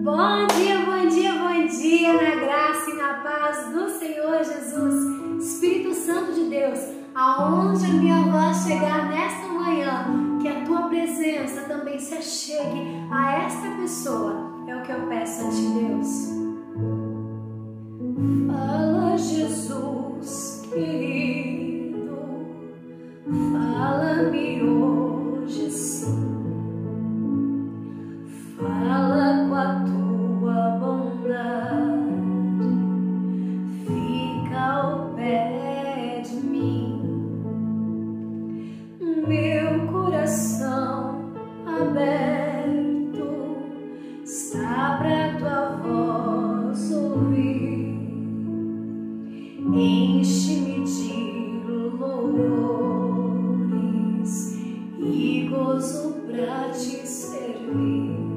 Bom dia, bom dia, bom dia, na graça e na paz do Senhor Jesus, Espírito Santo de Deus, aonde a minha voz chegar nesta manhã, que a tua presença também se achegue a esta pessoa, é o que eu peço a ti, Deus. Fala, Jesus querido, pra tua voz ouvir. Enche-me de louvores e gozo pra te servir.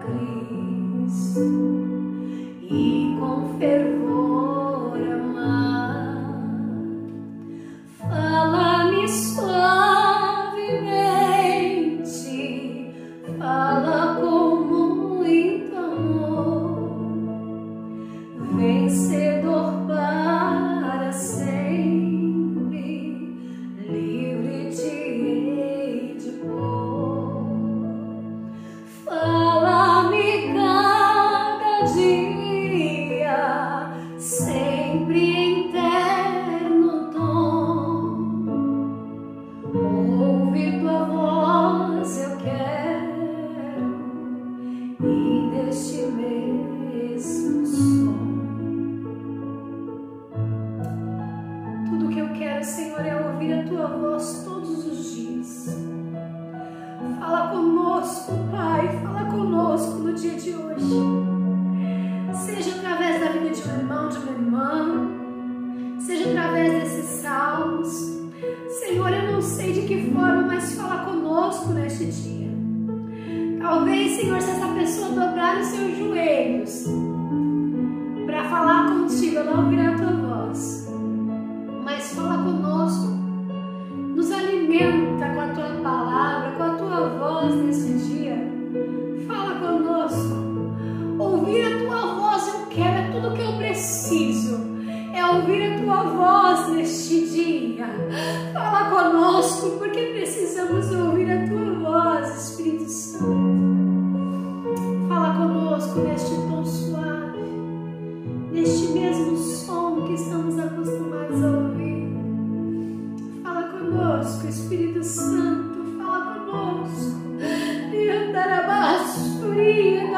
Cristo e com fervor mesmo som. Tudo que eu quero, Senhor, é ouvir a tua voz todos os dias. Fala conosco, Pai, fala conosco no dia de hoje. Seja através da vida de um irmão, de uma irmã, seja através desses salmos. Senhor, eu não sei de que forma, mas fala conosco neste dia. Talvez, Senhor, se essa pessoa dobrar os seus joelhos para falar contigo, ela ouvirá a tua voz. Mas fala conosco, nos alimenta com a tua palavra, com a tua voz nesse dia. Fala conosco. Ouvir a tua voz eu quero, é tudo que eu preciso. É ouvir a tua voz neste dia. Fala conosco, porque precisamos ouvir a tua voz, Espírito Santo. Fala conosco neste tom suave, neste mesmo som que estamos acostumados a ouvir. Fala conosco, Espírito Santo, fala conosco. Fala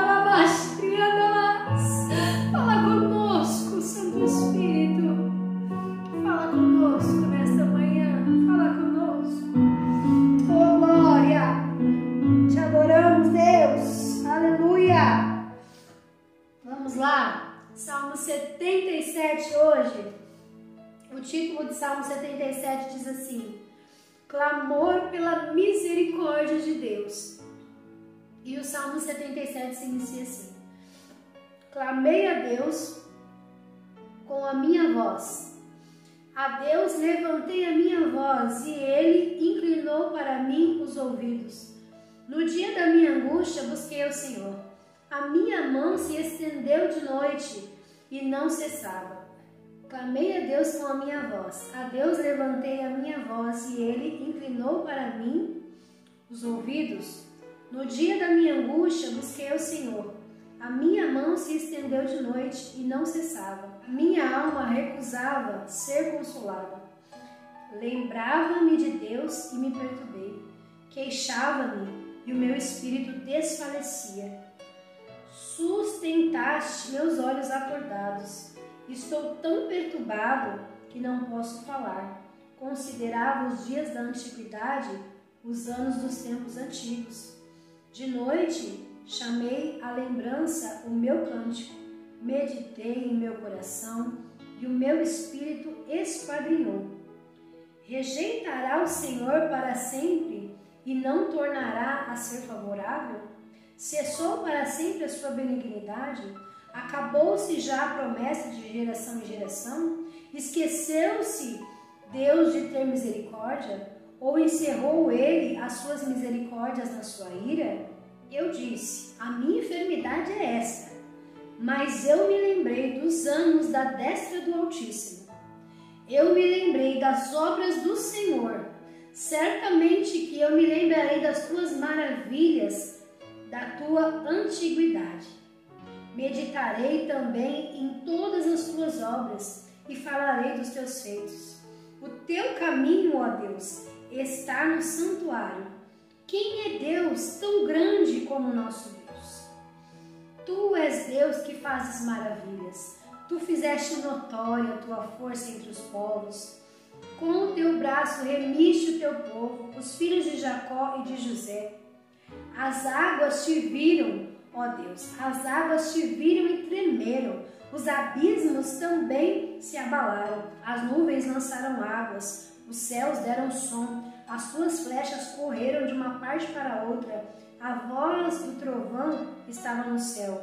Salmo 77 hoje. O título de Salmo 77 diz assim: Clamor pela misericórdia de Deus. E o Salmo 77 se inicia assim: Clamei a Deus com a minha voz. A Deus levantei a minha voz e ele inclinou para mim os ouvidos. No dia da minha angústia busquei o Senhor. A minha mão se estendeu de noite e não cessava. Clamei a Deus com a minha voz. A Deus levantei a minha voz e ele inclinou para mim os ouvidos. No dia da minha angústia busquei o Senhor. A minha mão se estendeu de noite e não cessava. Minha alma recusava ser consolada. Lembrava-me de Deus e me perturbei. Queixava-me e o meu espírito desfalecia. Sustentaste meus olhos acordados. Estou tão perturbado que não posso falar. Considerava os dias da antiguidade, os anos dos tempos antigos. De noite chamei à lembrança o meu cântico, meditei em meu coração e o meu espírito esquadrinhou. Rejeitará o Senhor para sempre e não tornará a ser favorável? Cessou para sempre a sua benignidade? Acabou-se já a promessa de geração em geração? Esqueceu-se Deus de ter misericórdia? Ou encerrou ele as suas misericórdias na sua ira? Eu disse: A minha enfermidade é esta, mas eu me lembrei dos anos da destra do Altíssimo. Eu me lembrei das obras do Senhor. Certamente que eu me lembrarei das tuas maravilhas da tua antiguidade. Meditarei também em todas as tuas obras e falarei dos teus feitos. O teu caminho, ó Deus, está no santuário. Quem é Deus tão grande como nosso Deus? Tu és Deus que fazes maravilhas. Tu fizeste notória a tua força entre os povos. Com o teu braço remiste o teu povo, os filhos de Jacó e de José. As águas te viram, ó Deus, as águas te viram e tremeram. Os abismos também se abalaram. As nuvens lançaram águas, os céus deram som, as suas flechas correram de uma parte para outra. A voz do trovão estava no céu.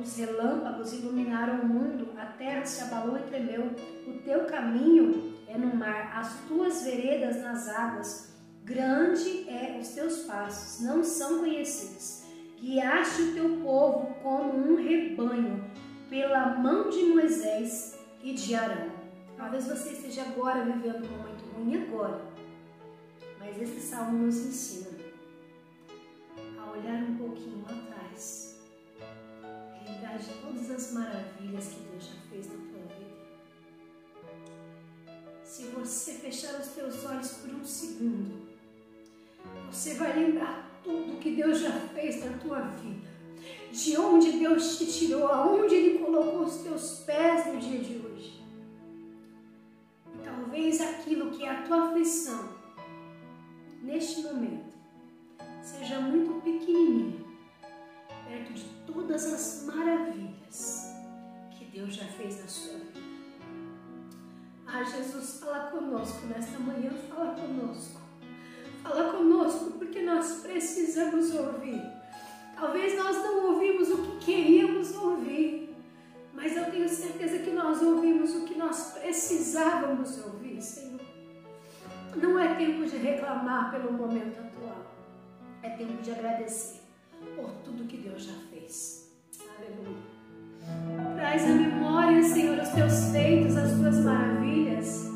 Os relâmpagos iluminaram o mundo, a terra se abalou e tremeu. O teu caminho é no mar, as tuas veredas nas águas. Grande é os teus passos, não são conhecidos. Guiaste o teu povo como um rebanho, pela mão de Moisés e de Arão. Talvez você esteja agora vivendo um momento ruim agora, mas esse salmo nos ensina a olhar um pouquinho atrás, lembrar de todas as maravilhas que Deus já fez na tua vida. Se você fechar os teus olhos por um segundo, você vai lembrar tudo que Deus já fez na tua vida. De onde Deus te tirou, aonde Ele colocou os teus pés no dia de hoje. E talvez aquilo que é a tua aflição, neste momento, seja muito pequenininho, perto de todas as maravilhas que Deus já fez na sua vida. Ah, Jesus, fala conosco nesta manhã, fala conosco. Fala conosco porque nós precisamos ouvir. Talvez nós não ouvimos o que queríamos ouvir, mas eu tenho certeza que nós ouvimos o que nós precisávamos ouvir, Senhor. Não é tempo de reclamar pelo momento atual, é tempo de agradecer por tudo que Deus já fez. Aleluia. Traz a memória, Senhor, os teus feitos, as tuas maravilhas.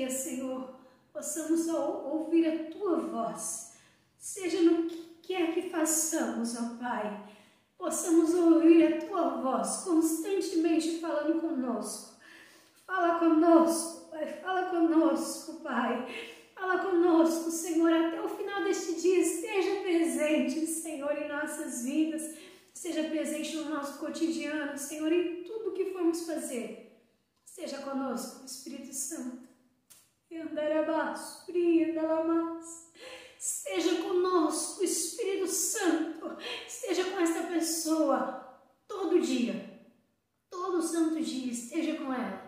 Dia, Senhor, possamos ouvir a tua voz, seja no que quer que façamos, ó Pai, possamos ouvir a tua voz constantemente falando conosco. Fala conosco, Pai, fala conosco, Pai. Fala conosco, Senhor, até o final deste dia. Esteja presente, Senhor, em nossas vidas. Esteja presente no nosso cotidiano, Senhor, em tudo que formos fazer. Esteja conosco, Espírito Santo. Esteja conosco, Espírito Santo. Esteja com esta pessoa todo dia. Todo santo dia, esteja com ela.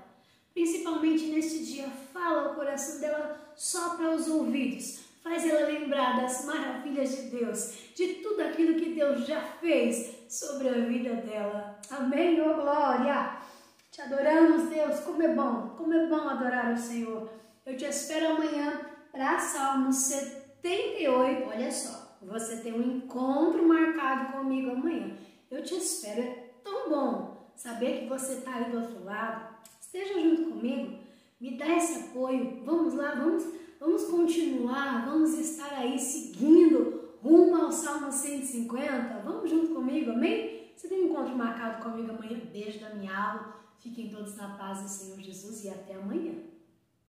Principalmente neste dia, fala o coração dela só para os ouvidos. Faz ela lembrar das maravilhas de Deus, de tudo aquilo que Deus já fez sobre a vida dela. Amém, oh glória! Te adoramos, Deus, como é bom, como é bom adorar o Senhor. Eu te espero amanhã para Salmo 78. Olha só, você tem um encontro marcado comigo amanhã. Eu te espero, é tão bom saber que você está aí do outro lado. Esteja junto comigo, me dá esse apoio. Vamos lá, vamos, vamos continuar, vamos estar aí seguindo rumo ao Salmo 150. Vamos junto comigo, amém? Você tem um encontro marcado comigo amanhã. Beijo da minha alma. Fiquem todos na paz do Senhor Jesus e até amanhã.